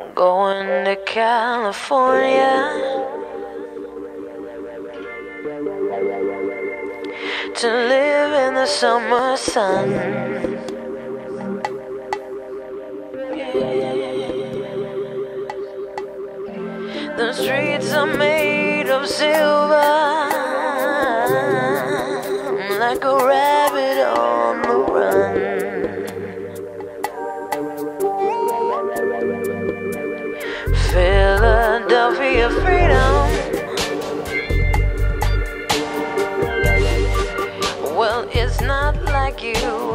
I'm going to California to live in the summer sun. The streets are made of silver, like a rabbit for your freedom. Well, it's not like you.